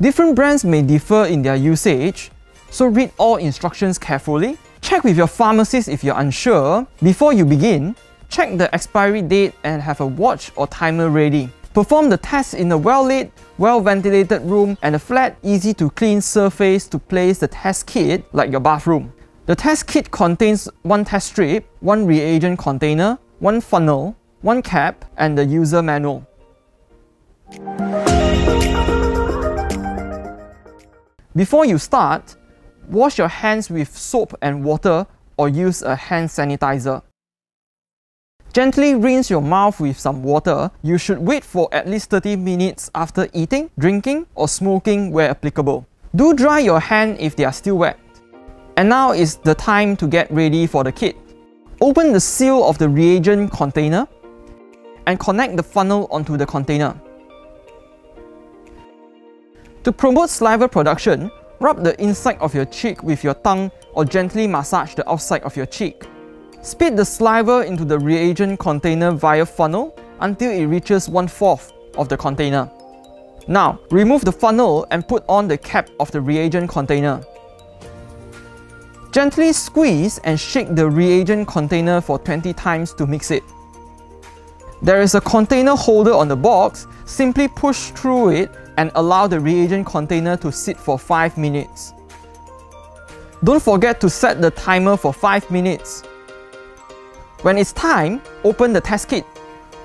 Different brands may differ in their usage, so read all instructions carefully. Check with your pharmacist if you're unsure. Before you begin, check the expiry date and have a watch or timer ready. Perform the test in a well-lit, well-ventilated room and a flat, easy-to-clean surface to place the test kit like your bathroom. The test kit contains one test strip, one reagent container, one funnel, one cap, and the user manual. Before you start, wash your hands with soap and water or use a hand sanitizer. Gently rinse your mouth with some water. You should wait for at least 30 minutes after eating, drinking, or smoking where applicable. Do dry your hand if they are still wet. And now is the time to get ready for the kit. Open the seal of the reagent container and connect the funnel onto the container. To promote saliva production, rub the inside of your cheek with your tongue or gently massage the outside of your cheek. Spit the saliva into the reagent container via funnel until it reaches one-fourth of the container. Now, remove the funnel and put on the cap of the reagent container. Gently squeeze and shake the reagent container for 20 times to mix it. There is a container holder on the box, simply push through it and allow the reagent container to sit for 5 minutes. Don't forget to set the timer for 5 minutes. When it's time, open the test kit.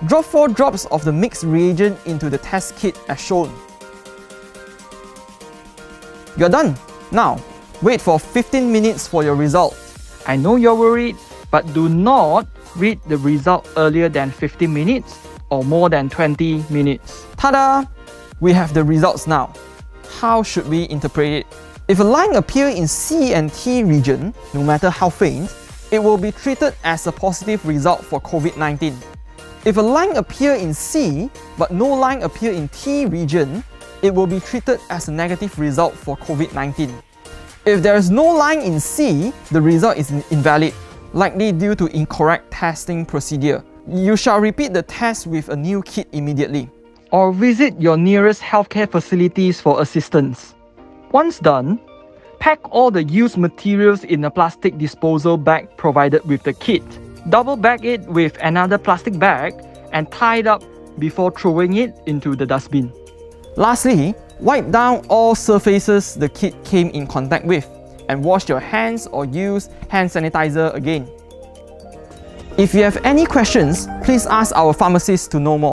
Drop 4 drops of the mixed reagent into the test kit as shown. You're done! Now, wait for 15 minutes for your result. I know you're worried, but do not read the result earlier than 15 minutes or more than 20 minutes. Ta-da! We have the results now. How should we interpret it? If a line appears in C and T region, no matter how faint, it will be treated as a positive result for COVID-19. If a line appears in C but no line appears in T region, it will be treated as a negative result for COVID-19. If there is no line in C, the result is invalid, likely due to incorrect testing procedure. You shall repeat the test with a new kit immediately or visit your nearest healthcare facilities for assistance. Once done, pack all the used materials in a plastic disposal bag provided with the kit. Double bag it with another plastic bag and tie it up before throwing it into the dustbin. Lastly, wipe down all surfaces the kit came in contact with and wash your hands or use hand sanitizer again. If you have any questions, please ask our pharmacist to know more.